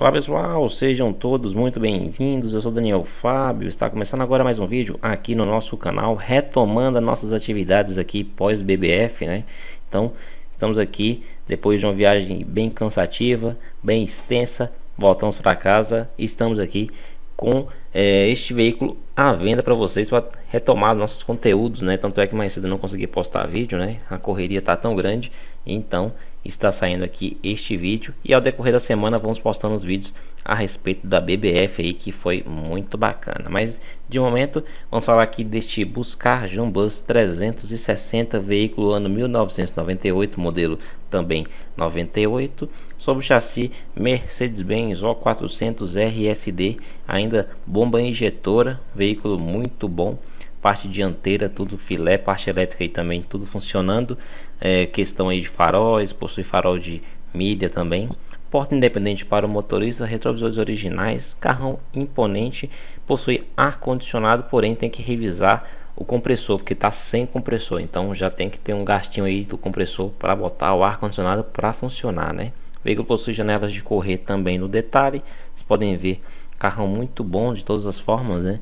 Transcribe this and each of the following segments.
Olá pessoal, sejam todos muito bem-vindos. Eu sou Daniel Fábio. Está começando agora mais um vídeo aqui no nosso canal, retomando as nossas atividades aqui pós BBF, né? Então, estamos aqui depois de uma viagem bem cansativa, bem extensa. Voltamos para casa e estamos aqui com é, este veículo à venda para vocês para retomar nossos conteúdos, né? Tanto é que mais cedo eu não consegui postar vídeo, né? A correria tá tão grande, então está saindo aqui este vídeo e ao decorrer da semana vamos postando os vídeos a respeito da BBF aí que foi muito bacana. Mas de momento vamos falar aqui deste Buscar Jumbus 360 veículo ano 1998, modelo também 98, sobre o chassi Mercedes-Benz O400 RSD, ainda bomba injetora, veículo muito bom parte dianteira tudo filé, parte elétrica aí também tudo funcionando, é, questão aí de faróis, possui farol de mídia também, porta independente para o motorista, retrovisores originais, carrão imponente, possui ar condicionado, porém tem que revisar o compressor porque está sem compressor, então já tem que ter um gastinho aí do compressor para botar o ar condicionado para funcionar, né? O veículo possui janelas de correr também no detalhe, vocês podem ver carrão muito bom de todas as formas, né?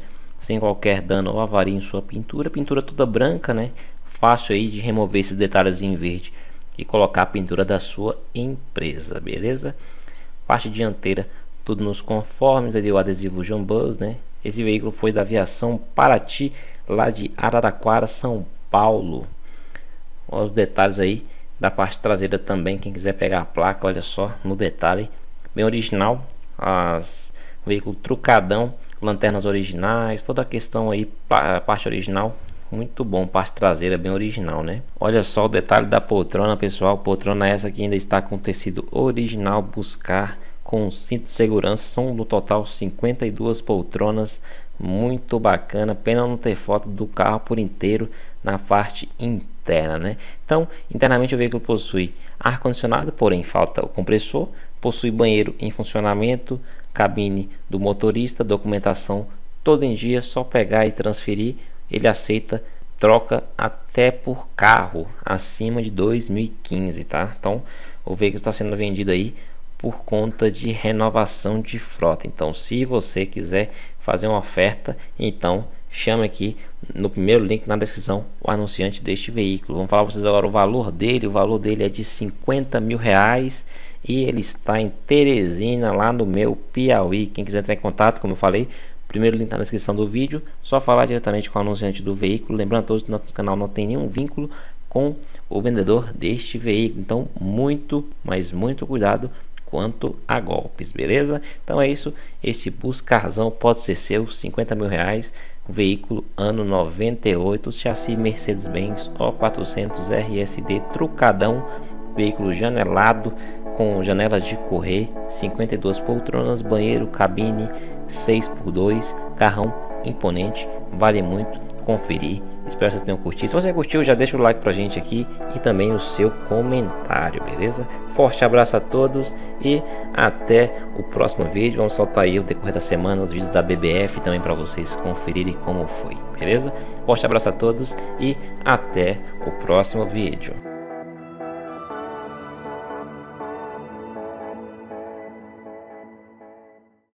sem qualquer dano ou avaria em sua pintura. Pintura toda branca, né? Fácil aí de remover esses detalhes em verde e colocar a pintura da sua empresa, beleza? Parte dianteira, tudo nos conformes, ali o adesivo John Buzz, né? Esse veículo foi da aviação Paraty, lá de Araraquara, São Paulo. Olha os detalhes aí da parte traseira também, quem quiser pegar a placa, olha só no detalhe, bem original, as veículo trucadão lanternas originais, toda a questão aí, a parte original, muito bom, parte traseira bem original, né? Olha só o detalhe da poltrona, pessoal, poltrona essa que ainda está com tecido original, buscar com cinto de segurança, são no total 52 poltronas, muito bacana, pena não ter foto do carro por inteiro na parte interna, né? Então, internamente o veículo possui ar condicionado, porém falta o compressor, possui banheiro em funcionamento, cabine do motorista, documentação todo em dia, só pegar e transferir, ele aceita troca até por carro acima de 2015, tá? Então, o veículo está sendo vendido aí por conta de renovação de frota. Então, se você quiser fazer uma oferta, então chame aqui no primeiro link na descrição o anunciante deste veículo. Vamos falar para vocês agora o valor dele. O valor dele é de 50 mil reais e ele está em Teresina, lá no meu Piauí. Quem quiser entrar em contato, como eu falei, primeiro link na descrição do vídeo, só falar diretamente com o anunciante do veículo. Lembrando a todos que nosso canal não tem nenhum vínculo com o vendedor deste veículo, então muito, mas muito cuidado quanto a golpes, beleza? Então é isso, este Buscarzão pode ser seu, 50 mil reais, veículo ano 98, chassi Mercedes-Benz O400 RSD trucadão, veículo janelado, com janelas de correr, 52 poltronas, banheiro, cabine 6x2, carrão imponente, vale muito conferir. Espero que vocês tenham curtido. Se você curtiu, já deixa o like pra gente aqui e também o seu comentário, beleza? Forte abraço a todos e até o próximo vídeo. Vamos soltar aí o decorrer da semana os vídeos da BBF também para vocês conferirem como foi, beleza? Forte abraço a todos e até o próximo vídeo.